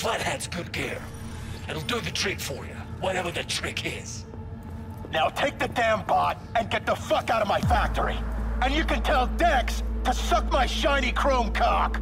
Flathead's good gear. It'll do the trick for you, whatever the trick is. Now take the damn bot and get the fuck out of my factory. And you can tell Dex to suck my shiny chrome cock.